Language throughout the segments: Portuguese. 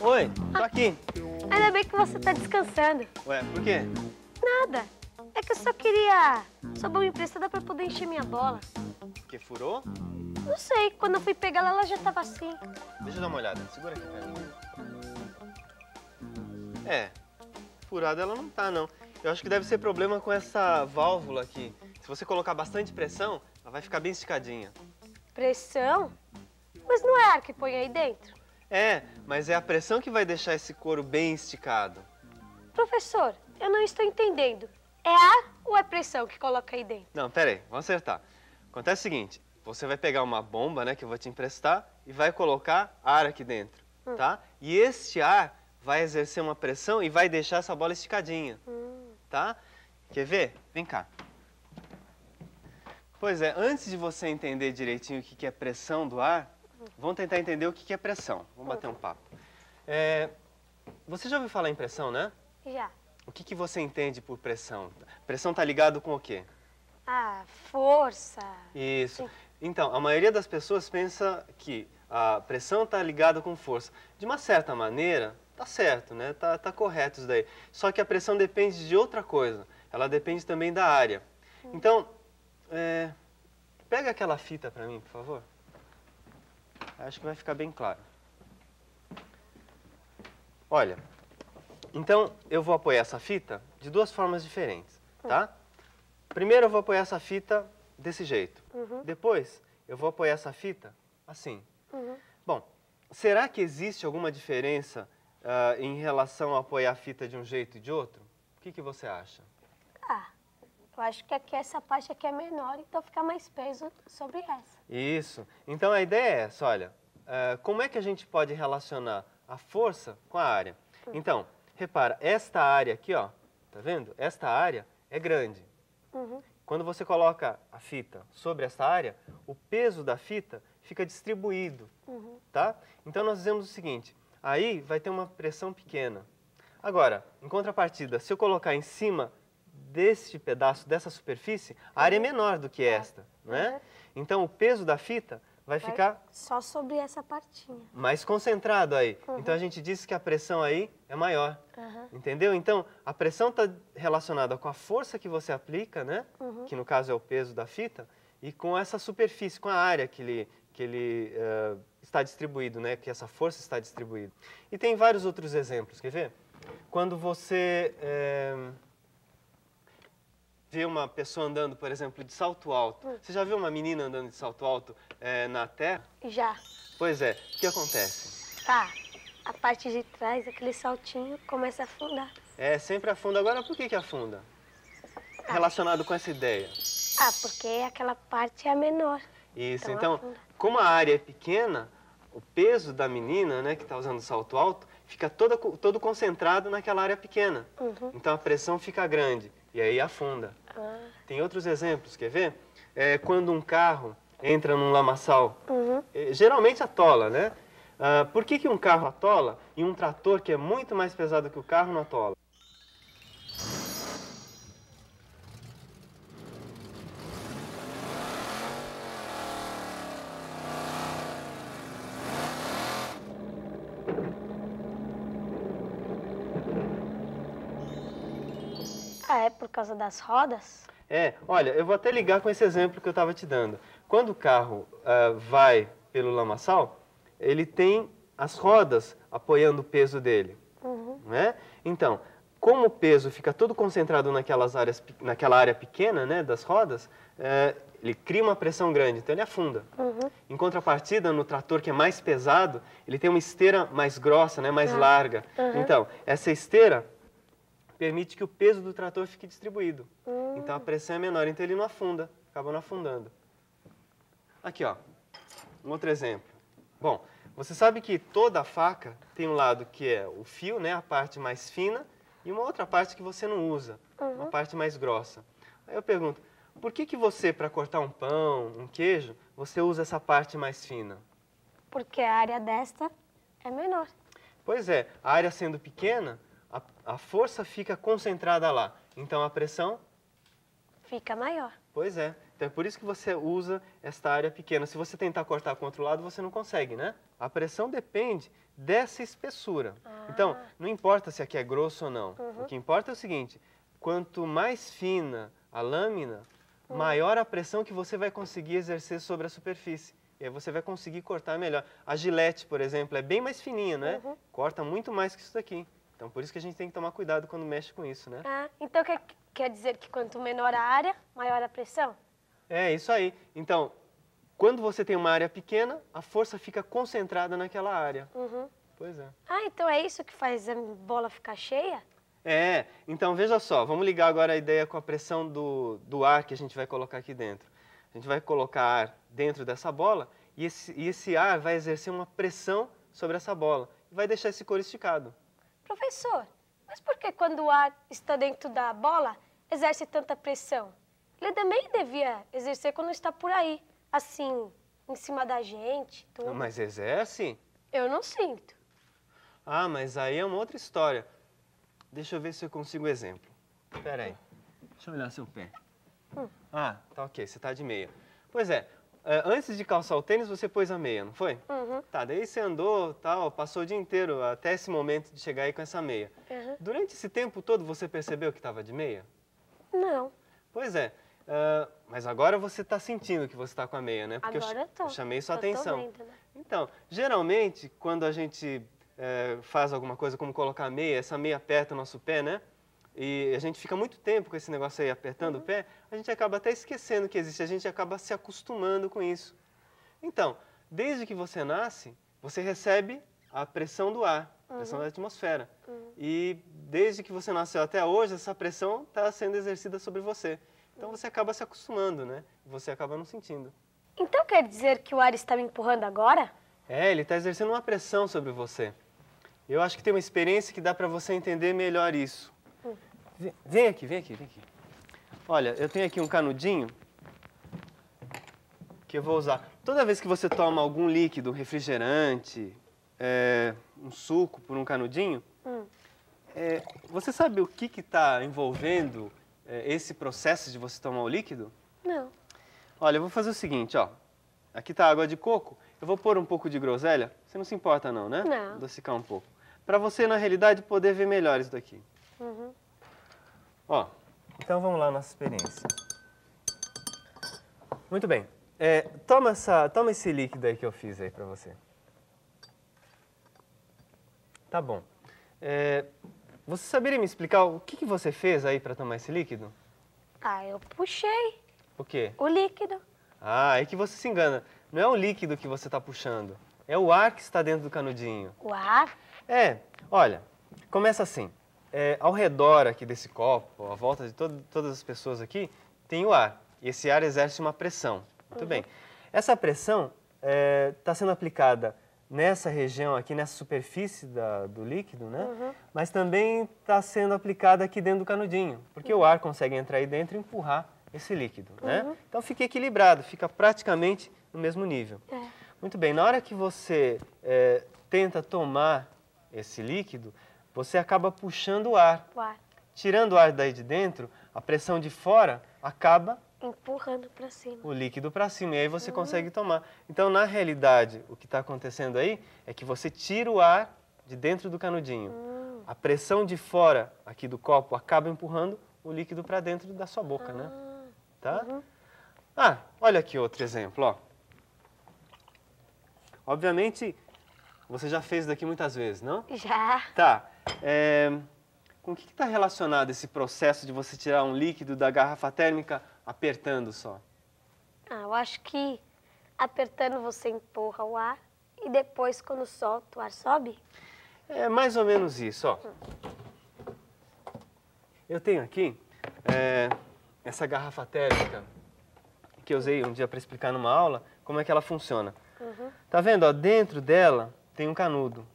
Oi, tô aqui. Ainda bem que você tá descansando. Ué, por quê? Nada. É que eu só queria sua bomba emprestada pra poder encher minha bola. Porque furou? Não sei, quando eu fui pegar ela, ela já tava assim. Deixa eu dar uma olhada. Segura aqui pra mim. É, furada ela não tá, não. Eu acho que deve ser problema com essa válvula aqui. Se você colocar bastante pressão, ela vai ficar bem esticadinha. Pressão? Mas não é ar que põe aí dentro? É, mas é a pressão que vai deixar esse couro bem esticado. Professor, eu não estou entendendo. É ar ou é pressão que coloca aí dentro? Não, pera aí, vamos acertar. Acontece o seguinte, você vai pegar uma bomba, né, que eu vou te emprestar e vai colocar ar aqui dentro, tá? E este ar vai exercer uma pressão e vai deixar essa bola esticadinha, tá? Quer ver? Vem cá. Pois é, antes de você entender direitinho o que que é pressão do ar, vamos tentar entender o que é pressão. Vamos bater um papo. É, você já ouviu falar em pressão, né? Já. O que que você entende por pressão? Pressão tá ligado com o quê? Ah, força. Isso. Sim. Então, a maioria das pessoas pensa que a pressão está ligada com força. De uma certa maneira, tá certo, né? Tá, tá correto isso daí. Só que a pressão depende de outra coisa. Ela depende também da área. Então, é, pega aquela fita para mim, por favor. Acho que vai ficar bem claro. Olha, então eu vou apoiar essa fita de duas formas diferentes, tá? Primeiro eu vou apoiar essa fita desse jeito. Depois eu vou apoiar essa fita assim. Bom, será que existe alguma diferença ah, em relação a apoiar a fita de um jeito e de outro? O que, que você acha? Ah, eu acho que aqui essa parte aqui é menor, então fica mais peso sobre essa. Isso. Então a ideia é essa, olha, ah, como é que a gente pode relacionar a força com a área? Então, repara, esta área aqui, ó, tá vendo? Esta área é grande. Quando você coloca a fita sobre essa área, o peso da fita fica distribuído, tá? Então nós dizemos o seguinte, aí vai ter uma pressão pequena. Agora, em contrapartida, se eu colocar em cima deste pedaço, dessa superfície, a área é menor do que esta, não é? Então o peso da fita vai Vai ficar Só sobre essa partinha. mais concentrado aí. Então a gente disse que a pressão aí é maior. Aham. Entendeu? Então, a pressão está relacionada com a força que você aplica, né? Que no caso é o peso da fita, e com essa superfície, com a área que ele, que ele eh, está distribuído, né? Que essa força está distribuída. E tem vários outros exemplos, quer ver? Quando você eh, vê uma pessoa andando, por exemplo, de salto alto. Você já viu uma menina andando de salto alto eh, na terra? Já. Pois é. O que acontece? Tá. A parte de trás, aquele saltinho, começa a afundar. É, sempre afunda. Agora, por que, que afunda? Relacionado com essa ideia. Ah, porque aquela parte é a menor. Isso, Então, então, como a área é pequena, o peso da menina, né, que está usando salto alto, fica toda, todo concentrado naquela área pequena. Uhum. Então, a pressão fica grande e aí afunda. Ah, Tem outros exemplos, quer ver? É, quando um carro entra num lamaçal, uhum. eh, geralmente atola, né? Ah, por que, que um carro atola e um trator que é muito mais pesado que o carro não atola? Ah, é por causa das rodas? É, olha, eu vou até ligar com esse exemplo que eu estava te dando. Quando o carro ah, vai pelo lamaçal, ele tem as rodas apoiando o peso dele, né? Então, como o peso fica todo concentrado naquelas áreas, naquela área pequena, né, das rodas, eh, ele cria uma pressão grande, então ele afunda. Em contrapartida, no trator que é mais pesado, ele tem uma esteira mais grossa, né, mais larga. Então, essa esteira permite que o peso do trator fique distribuído. Então a pressão é menor, então ele não afunda, acaba não afundando. Aqui, ó, um outro exemplo. Bom, você sabe que toda faca tem um lado que é o fio, né, a parte mais fina, e uma outra parte que você não usa, uma parte mais grossa. Aí eu pergunto, por que que você, para cortar um pão, um queijo, você usa essa parte mais fina? Porque a área desta é menor. Pois é, a área sendo pequena, a, a força fica concentrada lá. Então a pressão Fica maior. Pois é. Então é por isso que você usa esta área pequena. Se você tentar cortar com o outro lado, você não consegue, né? A pressão depende dessa espessura. Então, não importa se aqui é grosso ou não. O que importa é o seguinte, quanto mais fina a lâmina, maior a pressão que você vai conseguir exercer sobre a superfície. E aí você vai conseguir cortar melhor. A gilete, por exemplo, é bem mais fininha, né? Corta muito mais que isso daqui. Então, por isso que a gente tem que tomar cuidado quando mexe com isso, né? Ah, então quer, quer dizer que quanto menor a área, maior a pressão? É, isso aí. Então, quando você tem uma área pequena, a força fica concentrada naquela área. Uhum. Pois é. Ah, então é isso que faz a bola ficar cheia? É, então veja só, vamos ligar agora a ideia com a pressão do, do ar que a gente vai colocar aqui dentro. A gente vai colocar ar dentro dessa bola e esse, e esse ar vai exercer uma pressão sobre essa bola e vai deixar esse couro esticado. Professor, mas por que quando o ar está dentro da bola, exerce tanta pressão? Ele também devia exercer quando está por aí, assim, em cima da gente, tudo. Mas exerce? Eu não sinto. Ah, mas aí é uma outra história. Deixa eu ver se eu consigo um exemplo. Espera aí. Deixa eu olhar seu pé. Hum. Ah, tá ok, você tá de meia. Pois é, antes de calçar o tênis, você pôs a meia, não foi? Uhum. Tá, daí você andou, tal, passou o dia inteiro até esse momento de chegar aí com essa meia. Uhum. Durante esse tempo todo, você percebeu que estava de meia? Não. Pois é, ah, mas agora você está sentindo que você está com a meia, né? Agora eu, eu tô. eu chamei sua Eu tô atenção. vendo, né? Então, geralmente, quando a gente eh, faz alguma coisa como colocar a meia, essa meia aperta o nosso pé, né? E a gente fica muito tempo com esse negócio aí apertando Uhum. o pé, a gente acaba até esquecendo que existe, a gente acaba se acostumando com isso. Então, desde que você nasce, você recebe a pressão do ar, a pressão da atmosfera. E desde que você nasceu até hoje, essa pressão está sendo exercida sobre você. Então você acaba se acostumando, né? Você acaba não sentindo. Então quer dizer que o ar está me empurrando agora? É, ele está exercendo uma pressão sobre você. Eu acho que tem uma experiência que dá para você entender melhor isso. Vem- aqui, vem aqui, vem aqui. Olha, eu tenho aqui um canudinho que eu vou usar. Toda vez que você toma algum líquido, refrigerante, é, um suco por um canudinho, Hum. é, você sabe o que está envolvendo é, esse processo de você tomar o líquido? Não. Olha, eu vou fazer o seguinte, ó. Aqui tá água de coco. Eu vou pôr um pouco de groselha. Você não se importa não, né? Não. Adocicar um pouco. Para você, na realidade, poder ver melhor isso daqui. Uhum. Ó, então vamos lá nossa experiência. Muito bem. É, toma, essa, toma esse líquido aí que eu fiz aí para você. Tá bom. É, você saberia me explicar o que, que você fez aí para tomar esse líquido? Ah, eu puxei O quê? o líquido. Ah, é que você se engana. Não é o líquido que você está puxando. É o ar que está dentro do canudinho. O ar? É, olha, começa assim. É, ao redor aqui desse copo, à volta de todo- todas as pessoas aqui, tem o ar. E esse ar exerce uma pressão. Muito bem. Essa pressão está sendo aplicada nessa região aqui, nessa superfície da- do líquido, né? Mas também está sendo aplicada aqui dentro do canudinho, porque o ar consegue entrar aí dentro e empurrar esse líquido, né? Então fica equilibrado, fica praticamente no mesmo nível. É. Muito bem, na hora que você é, tenta tomar esse líquido, você acaba puxando o ar. O ar. Tirando o ar daí de dentro, a pressão de fora acaba Empurrando pra cima. o líquido para cima e aí você consegue tomar. Então, na realidade, o que está acontecendo aí é que você tira o ar de dentro do canudinho. A pressão de fora aqui do copo acaba empurrando o líquido para dentro da sua boca, né? Tá? Ah, olha aqui outro exemplo, ó. Obviamente, você já fez daqui muitas vezes, não? Já. Tá. É, com o que está relacionado esse processo de você tirar um líquido da garrafa térmica apertando só? Ah, eu acho que apertando você empurra o ar e depois quando solta o ar sobe? É mais ou menos isso, ó. Eu tenho aqui é, essa garrafa térmica que eu usei um dia para explicar numa aula como é que ela funciona. Tá vendo? Ó, dentro dela tem um canudo,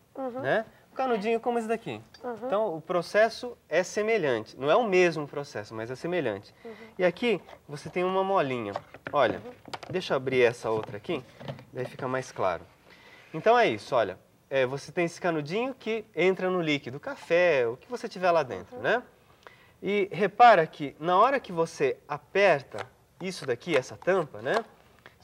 né? Canudinho como esse daqui. Então o processo é semelhante. Não é o mesmo processo, mas é semelhante. E aqui você tem uma molinha. Olha, deixa eu abrir essa outra aqui, daí fica mais claro. Então é isso, olha. É, você tem esse canudinho que entra no líquido, café, o que você tiver lá dentro, né? E repara que na hora que você aperta isso daqui, essa tampa, né?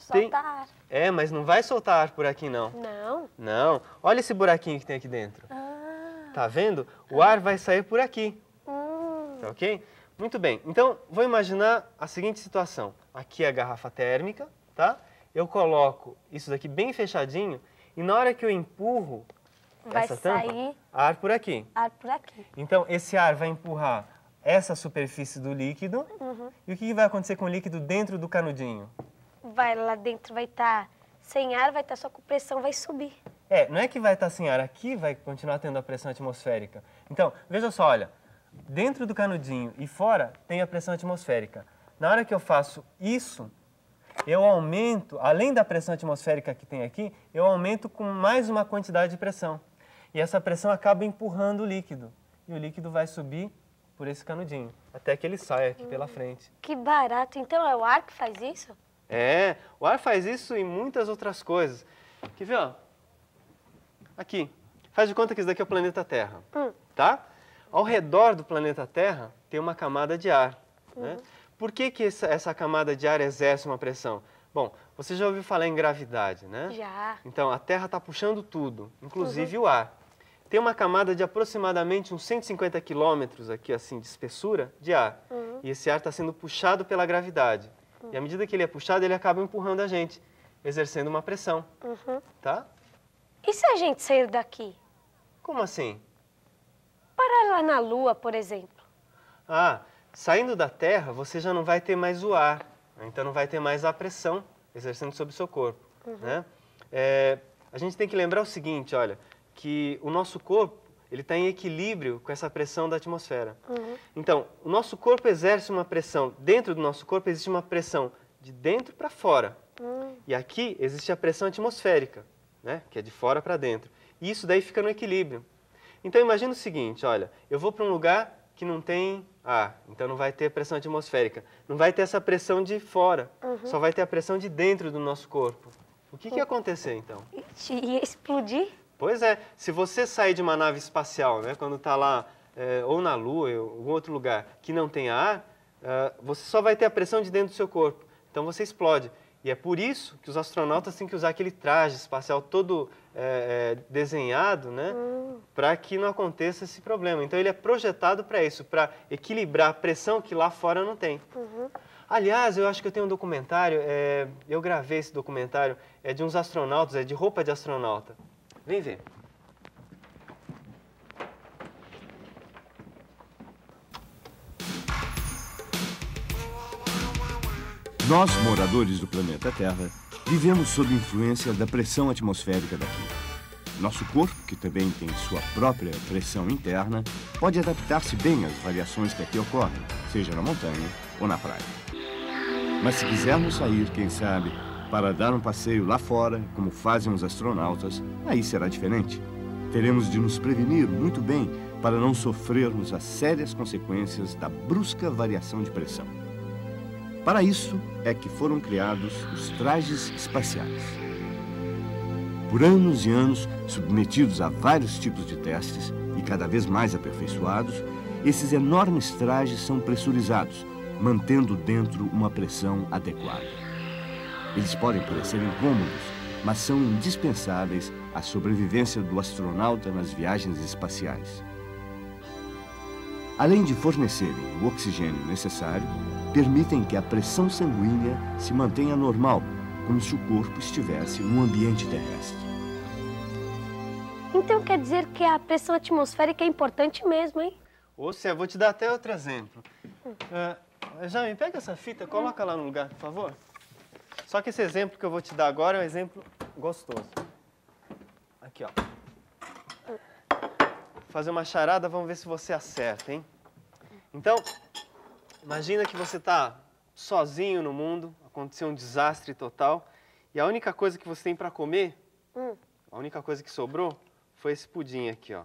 Solta ar. É, mas não vai soltar ar por aqui, não. Não. Não. Olha esse buraquinho que tem aqui dentro. Ah. Tá vendo? O ar vai sair por aqui, Hum. tá ok? Muito bem. Então, vou imaginar a seguinte situação. Aqui é a garrafa térmica, tá? Eu coloco isso daqui bem fechadinho e na hora que eu empurro Vai essa tampa, sair ar por aqui. ar por aqui. Então, esse ar vai empurrar essa superfície do líquido. Uhum. E o que vai acontecer com o líquido dentro do canudinho? Vai lá dentro, vai estar sem ar, vai estar só com pressão, vai subir. É, não é que vai estar sem ar, aqui vai continuar tendo a pressão atmosférica. Então, veja só, olha, dentro do canudinho e fora tem a pressão atmosférica. Na hora que eu faço isso, eu aumento, além da pressão atmosférica que tem aqui, eu aumento com mais uma quantidade de pressão. E essa pressão acaba empurrando o líquido. E o líquido vai subir por esse canudinho, até que ele saia aqui pela frente. Que barato. Então é o ar que faz isso? É, o ar faz isso e muitas outras coisas. Quer ver, ó? Aqui. Faz de conta que isso daqui é o planeta Terra, Hum. tá? Ao redor do planeta Terra tem uma camada de ar, né? Por que, que essa, essa camada de ar exerce uma pressão? Bom, você já ouviu falar em gravidade, né? Já. Então, a Terra está puxando tudo, inclusive o ar. Tem uma camada de aproximadamente uns 150 quilômetros aqui, assim, de espessura de ar. E esse ar está sendo puxado pela gravidade. E à medida que ele é puxado, ele acaba empurrando a gente, exercendo uma pressão, Uhum. tá? E se a gente sair daqui? Como assim? Parar lá na Lua, por exemplo. Ah, saindo da Terra, você já não vai ter mais o ar, então não vai ter mais a pressão exercendo sobre o seu corpo, né? É, a gente tem que lembrar o seguinte, olha, que o nosso corpo ele está em equilíbrio com essa pressão da atmosfera. Então, o nosso corpo exerce uma pressão, dentro do nosso corpo existe uma pressão de dentro para fora. E aqui existe a pressão atmosférica, né? que é de fora para dentro. E isso daí fica no equilíbrio. Então, imagina o seguinte, olha, eu vou para um lugar que não tem ar, então não vai ter pressão atmosférica. Não vai ter essa pressão de fora, só vai ter a pressão de dentro do nosso corpo. O que, que ia acontecer, então? Ia explodir? Pois é, se você sair de uma nave espacial, né, quando está lá, é, ou na Lua, ou em algum outro lugar que não tem ar, ah, você só vai ter a pressão de dentro do seu corpo. Então você explode. E é por isso que os astronautas têm que usar aquele traje espacial todo é, é, desenhado, né, para que não aconteça esse problema. Então ele é projetado para isso, para equilibrar a pressão que lá fora não tem. Aliás, eu acho que eu tenho um documentário, é, eu gravei esse documentário, é de uns astronautas, é de roupa de astronauta. Vem ver. Nós, moradores do planeta Terra, vivemos sob influência da pressão atmosférica daqui. Nosso corpo, que também tem sua própria pressão interna, pode adaptar-se bem às variações que aqui ocorrem, seja na montanha ou na praia. Mas se quisermos sair, quem sabe, para dar um passeio lá fora, como fazem os astronautas, aí será diferente. Teremos de nos prevenir muito bem para não sofrermos as sérias consequências da brusca variação de pressão. Para isso é que foram criados os trajes espaciais. Por anos e anos, submetidos a vários tipos de testes e cada vez mais aperfeiçoados, esses enormes trajes são pressurizados, mantendo dentro uma pressão adequada. Eles podem parecer incômodos, mas são indispensáveis à sobrevivência do astronauta nas viagens espaciais. Além de fornecerem o oxigênio necessário, permitem que a pressão sanguínea se mantenha normal, como se o corpo estivesse num ambiente terrestre. Então quer dizer que a pressão atmosférica é importante mesmo, hein? Ô, Cé, vou te dar até outro exemplo. Ah, Jaime, pega essa fita, coloca lá no lugar, por favor. Só que esse exemplo que eu vou te dar agora é um exemplo gostoso. Aqui, ó. Vou fazer uma charada, vamos ver se você acerta, hein? Então, imagina que você está sozinho no mundo, aconteceu um desastre total, e a única coisa que você tem para comer, Hum. a única coisa que sobrou, foi esse pudim aqui, ó.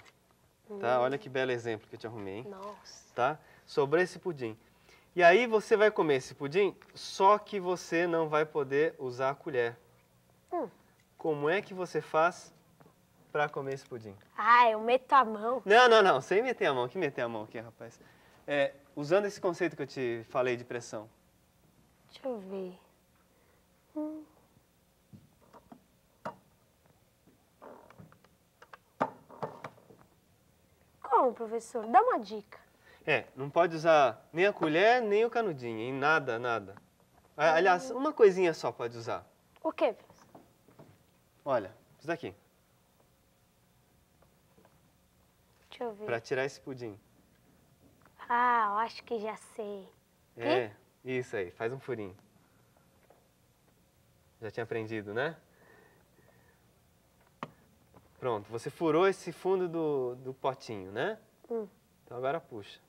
Tá? Olha que belo exemplo que eu te arrumei, hein? Nossa. tá? Sobrou esse pudim. E aí você vai comer esse pudim, só que você não vai poder usar a colher. Hum. Como é que você faz para comer esse pudim? Ah, eu meto a mão. Não, não, não, sem meter a mão. Que meter a mão aqui, rapaz? É, usando esse conceito que eu te falei de pressão. Deixa eu ver. Hum. Como, professor? Dá uma dica. É, não pode usar nem a colher, nem o canudinho, em nada, nada. Aliás, uma coisinha só pode usar. O quê? Olha, isso daqui, Deixa eu ver. para tirar esse pudim. Ah, eu acho que já sei. É, isso aí, faz um furinho. Já tinha aprendido, né? Pronto, você furou esse fundo do, do potinho, né? Hum. Então agora puxa.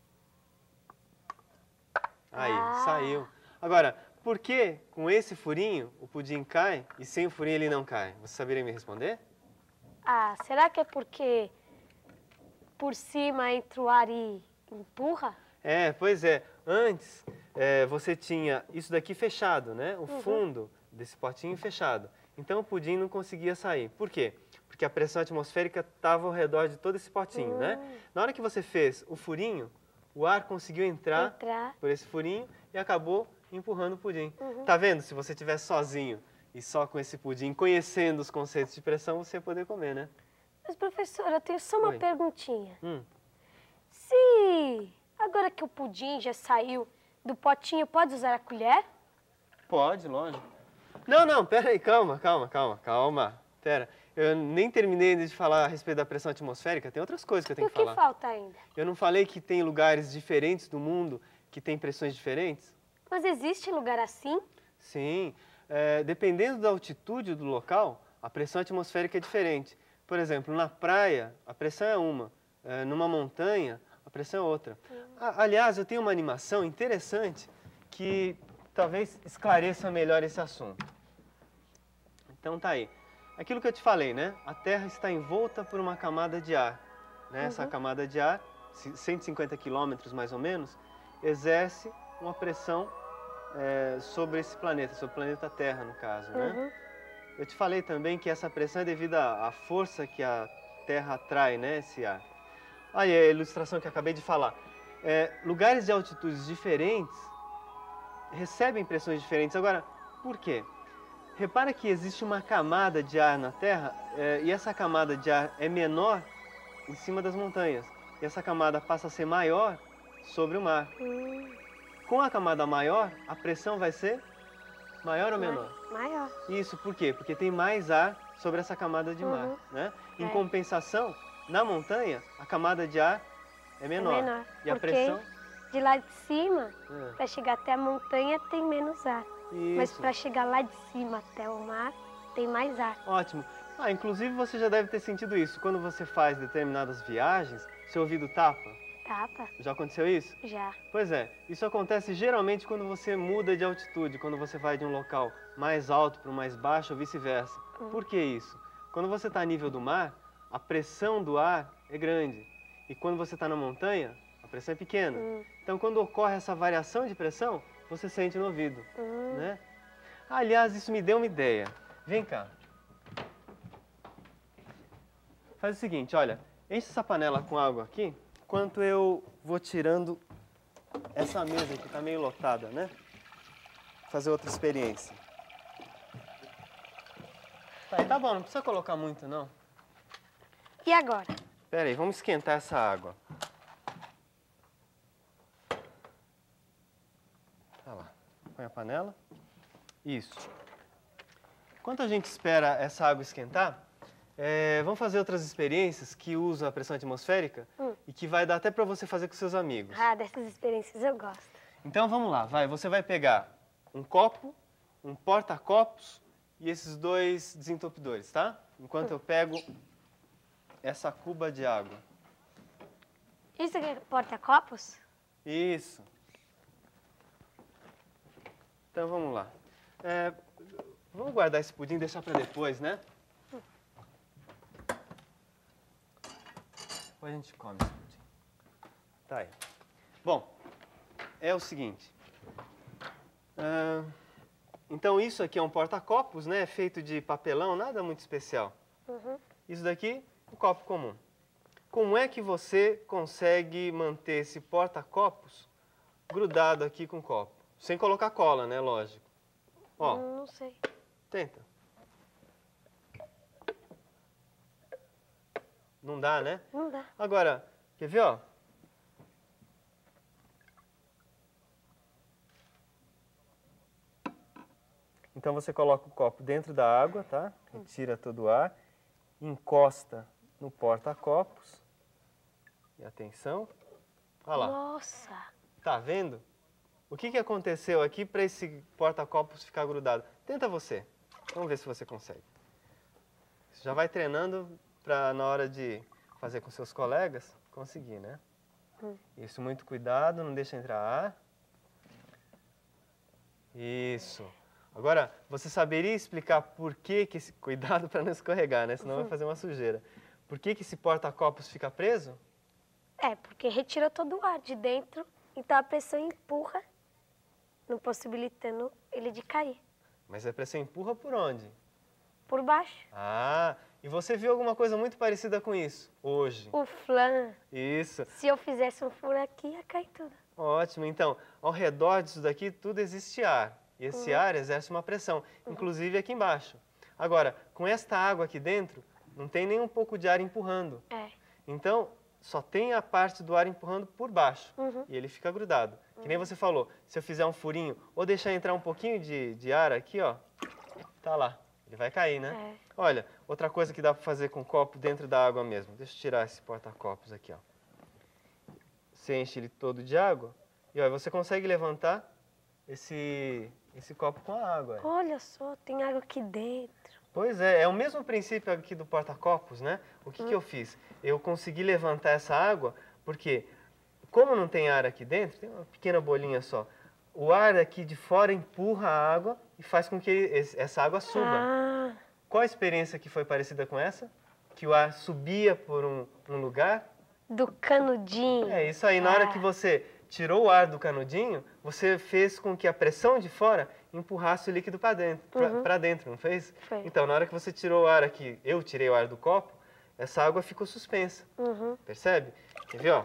Aí, Ah. saiu. Agora, por que com esse furinho o pudim cai e sem o furinho ele não cai? Você saberia me responder? Ah, será que é porque por cima entra o ar e empurra? É, pois é. Antes é, você tinha isso daqui fechado, né? O Uhum. fundo desse potinho fechado. Então o pudim não conseguia sair. Por quê? Porque a pressão atmosférica estava ao redor de todo esse potinho, né? Hum. Na hora que você fez o furinho, o ar conseguiu entrar Entrar. por esse furinho e acabou empurrando o pudim. Uhum. Tá vendo? Se você estiver sozinho e só com esse pudim, conhecendo os conceitos de pressão, você ia poder comer, né? Mas, professor, eu tenho só uma Oi. perguntinha. Hum. Se agora que o pudim já saiu do potinho, pode usar a colher? Pode, lógico. Não, não, pera aí, calma, calma, calma, calma. Pera, eu nem terminei de falar a respeito da pressão atmosférica, tem outras coisas que eu E tenho o que que falar. falta ainda? Eu não falei que tem lugares diferentes do mundo que tem pressões diferentes? Mas existe lugar assim? Sim, é, dependendo da altitude do local, a pressão atmosférica é diferente. Por exemplo, na praia, a pressão é uma, é, numa montanha, a pressão é outra. A- aliás, eu tenho uma animação interessante que talvez esclareça melhor esse assunto. Então tá aí. Aquilo que eu te falei, né? A Terra está envolta por uma camada de ar. Né? Essa Uhum. camada de ar, ci- 150 quilômetros mais ou menos, exerce uma pressão é, sobre esse planeta, sobre o planeta Terra, no caso, né? Uhum. Eu te falei também que essa pressão é devido à força que a Terra atrai, né, esse ar. Aí a ilustração que eu acabei de falar. É, lugares de altitudes diferentes recebem pressões diferentes. Agora, por quê? Repara que existe uma camada de ar na Terra é, e essa camada de ar é menor em cima das montanhas. E essa camada passa a ser maior sobre o mar. Hum, Com a camada maior, a pressão vai ser maior ou menor? maior. Isso, por quê? Porque tem mais ar sobre essa camada de mar, Uhum. né? Em É. compensação, na montanha, a camada de ar é menor. É menor. E a pressão? de lá de cima, É, para chegar até a montanha, tem menos ar. Mas isso. para chegar lá de cima até o mar, tem mais ar. Ótimo. Ah, inclusive você já deve ter sentido isso. Quando você faz determinadas viagens, seu ouvido tapa. Tapa? Já aconteceu isso? Já. Pois é, isso acontece geralmente quando você muda de altitude, quando você vai de um local mais alto para o mais baixo ou vice-versa. Hum. Por que isso? Quando você está a nível do mar, a pressão do ar é grande. E quando você está na montanha, a pressão é pequena. Hum, Então, quando ocorre essa variação de pressão, você sente no ouvido, hum. né? Aliás, isso me deu uma ideia. Vem cá. Faz o seguinte, olha, enche essa panela com água aqui, enquanto eu vou tirando essa mesa que está meio lotada, né? Fazer outra experiência. Tá, tá bom, não precisa colocar muito, não. E agora? Pera aí, vamos esquentar essa água. Tá lá. Põe a panela. Isso. Enquanto a gente espera essa água esquentar, é, vamos fazer outras experiências que usam a pressão atmosférica Hum. e que vai dar até para você fazer com seus amigos. Ah, dessas experiências eu gosto. Então vamos lá, vai. Você vai pegar um copo, um porta-copos e esses dois desentupidores, tá? Enquanto eu pego essa cuba de água. Isso aqui é porta-copos? Isso. Então vamos lá. É, vamos guardar esse pudim e deixar para depois, né? Depois a gente come esse pudim. Tá aí. Bom, é o seguinte. Ah, então isso aqui é um porta-copos, né? Feito de papelão, nada muito especial. Uhum. Isso daqui, um copo comum. Como é que você consegue manter esse porta-copos grudado aqui com o copo? Sem colocar cola, né? Lógico. Ó, Hum, Não sei. tenta. Não dá, né? Não dá. Agora, quer ver, ó? Então você coloca o copo dentro da água, tá? Retira todo o ar, encosta no porta-copos. E atenção. Olha lá. Nossa. Tá vendo? O que, que aconteceu aqui para esse porta-copos ficar grudado? Tenta você. Vamos ver se você consegue. Você já vai treinando para na hora de fazer com seus colegas conseguir, né? Isso, muito cuidado, não deixa entrar ar. Isso. Agora, você saberia explicar por que, que esse. Cuidado para não escorregar, né? Senão vai fazer uma sujeira. Por que, que esse porta-copos fica preso? É, porque retira todo o ar de dentro, então a pressão empurra, não possibilitando ele de cair. Mas a pressão empurra por onde? Por baixo. Ah, e você viu alguma coisa muito parecida com isso hoje? O flan, Isso, se eu fizesse um furo aqui, ia cair tudo. ótimo. Então, ao redor disso daqui tudo existe ar. E esse ar exerce uma pressão, inclusive aqui embaixo. Agora, com esta água aqui dentro, não tem nem um pouco de ar empurrando. É. Então, só tem a parte do ar empurrando por baixo. Uhum. E ele fica grudado. Que nem você falou, se eu fizer um furinho ou deixar entrar um pouquinho de, de ar aqui, ó, tá lá. Ele vai cair, né? É. Olha, outra coisa que dá para fazer com o copo dentro da água mesmo. Deixa eu tirar esse porta-copos aqui, ó. Você enche ele todo de água e ó, você consegue levantar esse, esse copo com a água. Olha só, tem água aqui dentro. Pois é, é o mesmo princípio aqui do porta-copos, né? O que, que eu fiz? Eu consegui levantar essa água porque, como não tem ar aqui dentro, tem uma pequena bolinha só. O ar aqui de fora empurra a água e faz com que esse- essa água suba. Ah, Qual a experiência que foi parecida com essa? Que o ar subia por um, um lugar? do canudinho. É isso aí. Na hora Ah. que você tirou o ar do canudinho, você fez com que a pressão de fora empurrasse o líquido para dentro, Uhum. dentro, não fez? Foi. Então, na hora que você tirou o ar aqui, eu tirei o ar do copo, essa água ficou suspensa. Uhum. Percebe? Quer ver, ó?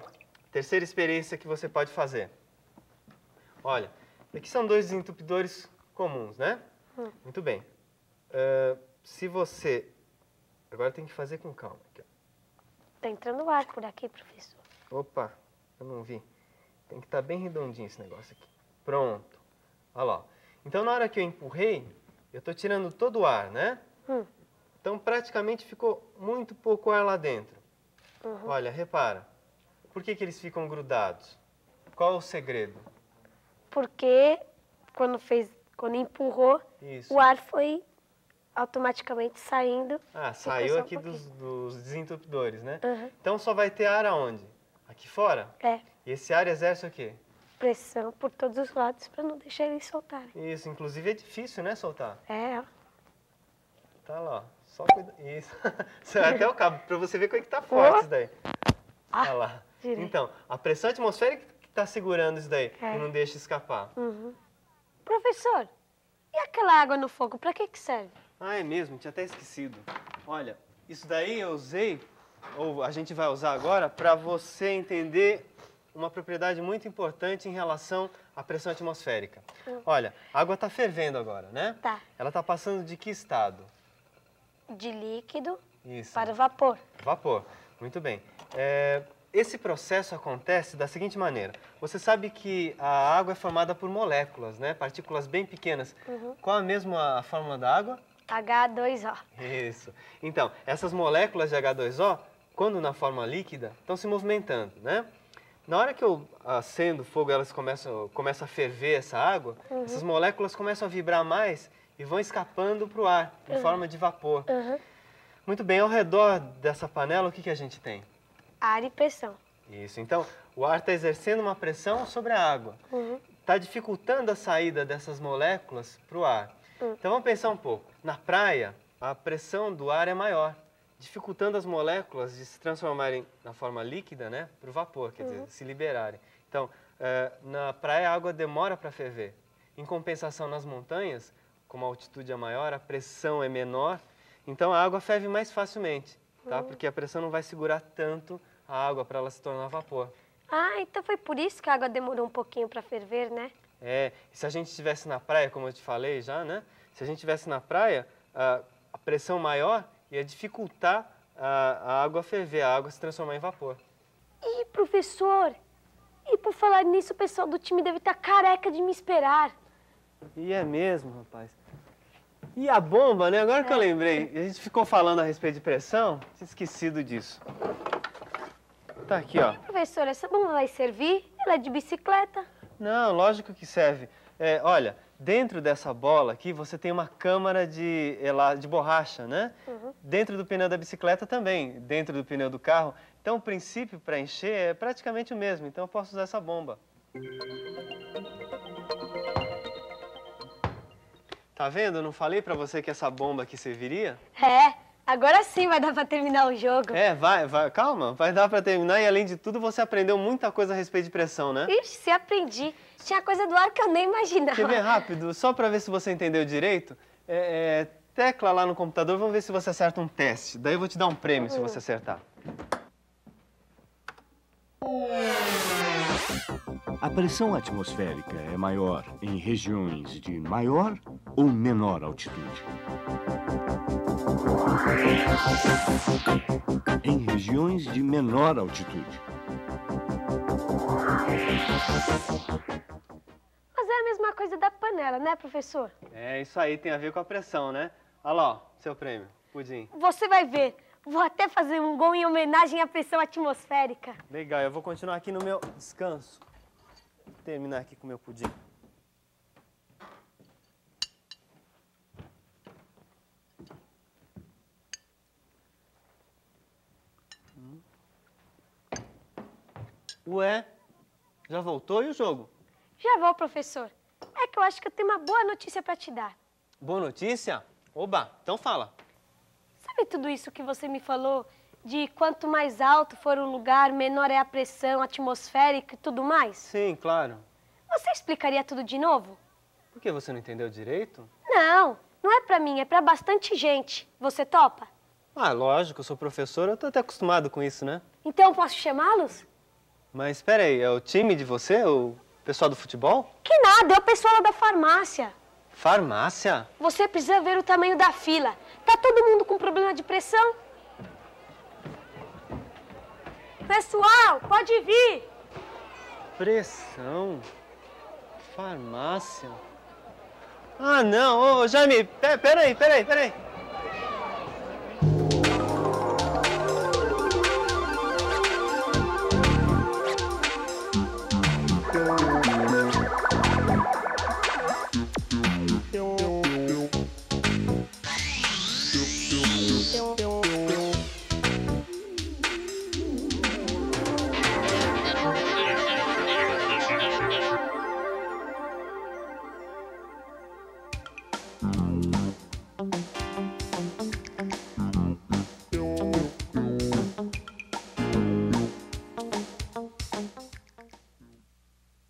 Terceira experiência que você pode fazer. Olha, aqui são dois desentupidores comuns, né? Hum. Muito bem. Ah, se você... Agora tem que fazer com calma. Aqui. Tá entrando ar por aqui, professor. Opa, eu não vi. Tem que estar bem redondinho esse negócio aqui. Pronto. Olha lá. ó. Então, na hora que eu empurrei, eu estou tirando todo o ar, né? Hum. Então, praticamente ficou muito pouco ar lá dentro. Uhum. Olha, repara. Por que, que eles ficam grudados? Qual o segredo? Porque quando fez, quando empurrou, Isso. o ar foi automaticamente saindo. Ah, saiu só um aqui dos, dos desentupidores, né? Uhum. Então, só vai ter ar aonde? Aqui fora? É, E esse ar exerce o quê? Pressão por todos os lados para não deixar eles soltarem. Isso, inclusive é difícil, né, soltar? É. Tá lá. Só cuida. Isso. Até o cabo, pra você ver como é que tá forte Ó. isso daí. Ah, Olha lá. girei. Então, a pressão atmosférica que tá segurando isso daí É. e não deixa escapar. Uhum. Professor, e aquela água no fogo, para que que serve? Ah, é mesmo, tinha até esquecido. Olha, isso daí eu usei, ou a gente vai usar agora, para você entender uma propriedade muito importante em relação à pressão atmosférica. Olha, a água está fervendo agora, né? Tá, Ela está passando de que estado? de líquido Isso. para vapor. Vapor. Muito bem. É, esse processo acontece da seguinte maneira. Você sabe que a água é formada por moléculas, né? Partículas bem pequenas. Qual é mesmo a a fórmula da água? H2O. Isso. Então, essas moléculas de H2O, quando na forma líquida, estão se movimentando, né? Na hora que eu acendo o fogo, elas começam, a ferver essa água, essas moléculas começam a vibrar mais e vão escapando para o ar, em forma de vapor. Uhum. Muito bem, ao redor dessa panela, o que, que a gente tem? Ar e pressão. Isso. Então, o ar está exercendo uma pressão sobre a água. Uhum. Está dificultando a saída dessas moléculas para o ar. Hum. Então, vamos pensar um pouco. Na praia, a pressão do ar é maior, dificultando as moléculas de se transformarem na forma líquida, né, para o vapor, quer dizer, se liberarem. Então, eh, na praia, a água demora para ferver. Em compensação, nas montanhas, como a altitude é maior, a pressão é menor, então a água ferve mais facilmente, tá? Porque a pressão não vai segurar tanto a água para ela se tornar vapor. Ah, então foi por isso que a água demorou um pouquinho para ferver, né? É, se a gente estivesse na praia, como eu te falei já, né? Se a gente estivesse na praia, a pressão maior ia dificultar a, a água ferver, a água se transformar em vapor. Ih, professor, e por falar nisso, o pessoal do time deve estar careca de me esperar. E é mesmo, rapaz. E a bomba, né? Agora que eu lembrei, a gente ficou falando a respeito de pressão, tinha esquecido disso. Tá aqui, ó. Professor, essa bomba vai servir? Ela é de bicicleta. Não, lógico que serve. É, olha, dentro dessa bola aqui você tem uma câmara de, elá- de borracha, né? Dentro do pneu da bicicleta também, dentro do pneu do carro. Então o princípio para encher é praticamente o mesmo, então eu posso usar essa bomba. Tá vendo? Eu não falei pra você que essa bomba aqui serviria? É, agora sim vai dar pra terminar o jogo. É, vai, vai, calma, vai dar pra terminar e além de tudo você aprendeu muita coisa a respeito de pressão, né? Ixi, se aprendi. Tinha coisa do ar que eu nem imaginava. Quer ver rápido, só pra ver se você entendeu direito? É, é, tecla lá no computador, vamos ver se você acerta um teste. Daí eu vou te dar um prêmio se você acertar. A pressão atmosférica é maior em regiões de maior ou menor altitude? Em regiões de menor altitude. Mas é a mesma coisa da panela, né, professor? É, isso aí tem a ver com a pressão, né? Olha lá, ó, seu prêmio, pudim. Você vai ver. Vou até fazer um gol em homenagem à pressão atmosférica. Legal, eu vou continuar aqui no meu descanso. Vou terminar aqui com o meu pudim. Ué, já voltou e o jogo? Já vou, professor. É que eu acho que eu tenho uma boa notícia pra te dar. Boa notícia? Oba, então fala. Sabe tudo isso que você me falou de quanto mais alto for o lugar, menor é a pressão atmosférica e tudo mais? Sim, claro. Você explicaria tudo de novo? Por que você não entendeu direito? Não, não é pra mim, é pra bastante gente. Você topa? Ah, lógico, eu sou professor, eu tô até acostumado com isso, né? Então posso chamá-los? Mas espera aí, é o time de você, o pessoal do futebol? Que nada, é o pessoal lá da farmácia. Farmácia? Você precisa ver o tamanho da fila. Tá todo mundo com problema de pressão? Pessoal, pode vir. Pressão? Farmácia? Ah, não, ô Jaime, pe- peraí, peraí, peraí.